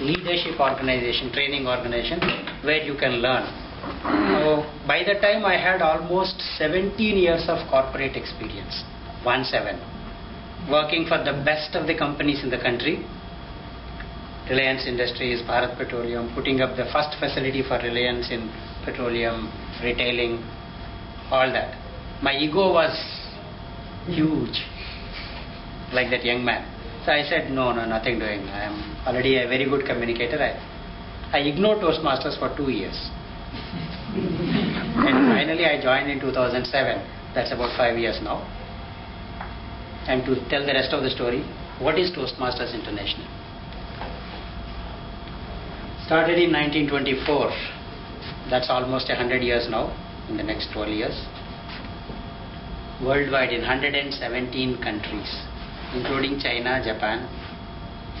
leadership organization, training organization, where you can learn. So by the time I had almost 17 years of corporate experience, one seven, working for the best of the companies in the country, Reliance Industries, Bharat Petroleum, putting up the first facility for Reliance in petroleum, retailing, all that. My ego was huge, like that young man. So I said, no, no, nothing doing. I am already a very good communicator. I, I ignored Toastmasters for two years. and finally I joined in 2007. That's about five years now. And to tell the rest of the story, what is Toastmasters International? Started in 1924. That's almost 100 years now, in the next 12 years. Worldwide in 117 countries, including China, Japan,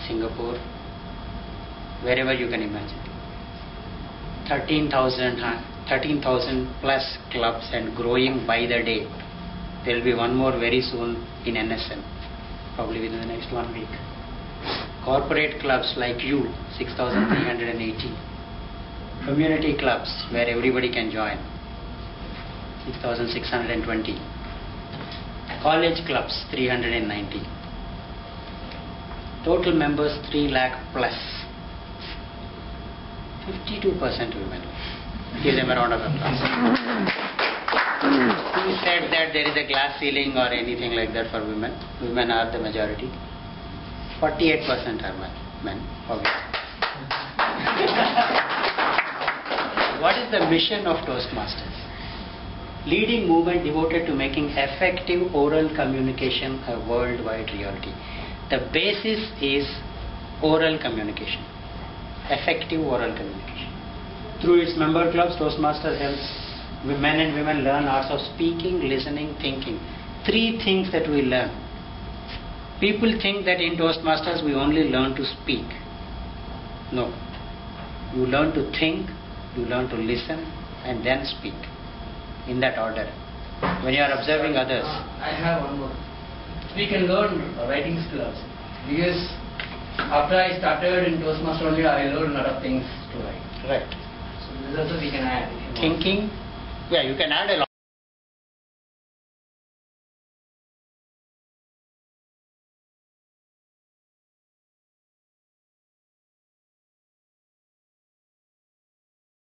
Singapore, wherever you can imagine. 13,000 13,000 plus clubs and growing by the day. There will be one more very soon in NSM, probably within the next one week. Corporate clubs like you, 6,380. Community clubs where everybody can join, 6,620. College clubs, 390. Total members, 3 lakh plus. 52% women. Give them a round of applause. Who said that there is a glass ceiling or anything like that for women? Women are the majority. 48% are men, men what is the mission of Toastmasters? Leading movement devoted to making effective oral communication a worldwide reality. The basis is oral communication, effective oral communication. Through its member clubs, Toastmasters helps men and women learn arts of speaking, listening, thinking. Three things that we learn. People think that in Toastmasters we only learn to speak. No. You learn to think, you learn to listen, and then speak. In that order. When you are observing others. I have one more. We can learn writing skills because after I started in Toastmaster only, I learned a lot of things to write. Right. So this also we can add. if you want. Thinking, yeah, you can add a lot.